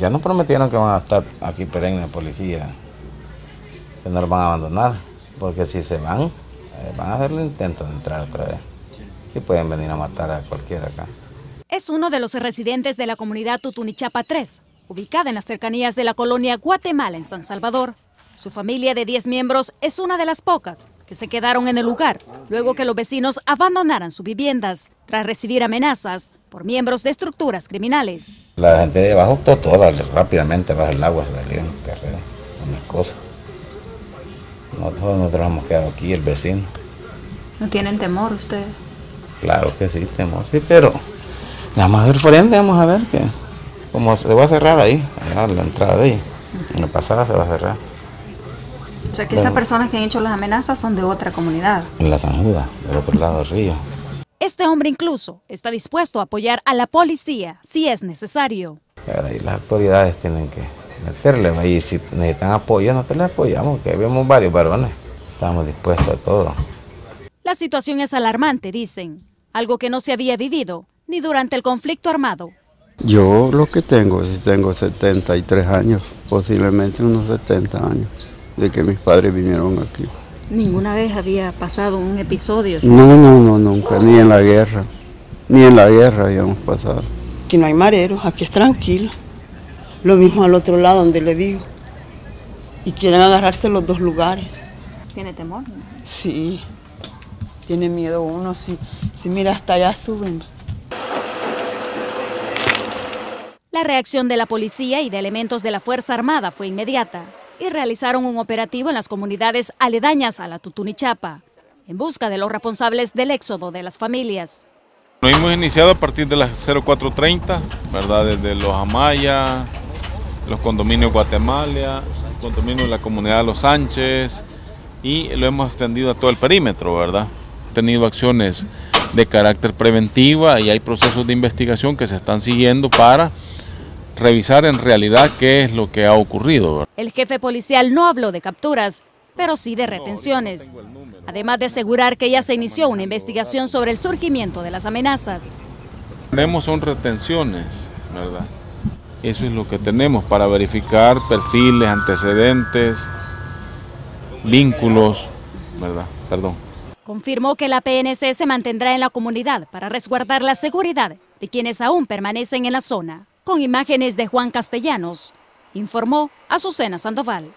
Ya nos prometieron que van a estar aquí perenne policía, que no los van a abandonar, porque si se van, eh, van a hacer el intento de entrar otra vez. Y pueden venir a matar a cualquiera acá. Es uno de los residentes de la comunidad Tutunichapa 3, ubicada en las cercanías de la colonia Guatemala en San Salvador. Su familia de 10 miembros es una de las pocas que se quedaron en el lugar luego que los vecinos abandonaran sus viviendas tras recibir amenazas por miembros de estructuras criminales. La gente de abajo optó toda rápidamente bajo el agua, se la dieron carrera, unas cosas. Nosotros, nosotros hemos quedado aquí, el vecino. ¿No tienen temor ustedes? Claro que sí, temor, sí, pero nada más del frente vamos a ver que como se va a cerrar ahí, allá la entrada de ahí, en la pasada se va a cerrar. O sea que esas personas que han hecho las amenazas son de otra comunidad. En la Sanjuda, del otro lado del río. Este hombre incluso está dispuesto a apoyar a la policía si es necesario. Ahí las autoridades tienen que meterle y si necesitan apoyo, nosotros les apoyamos, que vemos varios varones. Estamos dispuestos a todo. La situación es alarmante, dicen, algo que no se había vivido ni durante el conflicto armado. Yo lo que tengo, si tengo 73 años, posiblemente unos 70 años de que mis padres vinieron aquí. ¿Ninguna vez había pasado un episodio? No, no, no, nunca, ni en la guerra, ni en la guerra habíamos pasado. Aquí no hay mareros, aquí es tranquilo. Lo mismo al otro lado donde le digo. Y quieren agarrarse los dos lugares. ¿Tiene temor? Sí, tiene miedo uno, si, si mira hasta allá suben. La reacción de la policía y de elementos de la Fuerza Armada fue inmediata y realizaron un operativo en las comunidades aledañas a la Tutunichapa, en busca de los responsables del éxodo de las familias. Nos hemos iniciado a partir de las 0430, ¿verdad? Desde los Amaya, los condominios Guatemala, el condominio de la comunidad de Los Sánchez y lo hemos extendido a todo el perímetro, ¿verdad? tenido acciones de carácter preventiva y hay procesos de investigación que se están siguiendo para revisar en realidad qué es lo que ha ocurrido. El jefe policial no habló de capturas, pero sí de retenciones, además de asegurar que ya se inició una investigación sobre el surgimiento de las amenazas. Tenemos son retenciones, ¿verdad? Eso es lo que tenemos para verificar perfiles, antecedentes, vínculos, ¿verdad? Perdón. Confirmó que la PNC se mantendrá en la comunidad para resguardar la seguridad de quienes aún permanecen en la zona. Con imágenes de Juan Castellanos, informó Azucena Sandoval.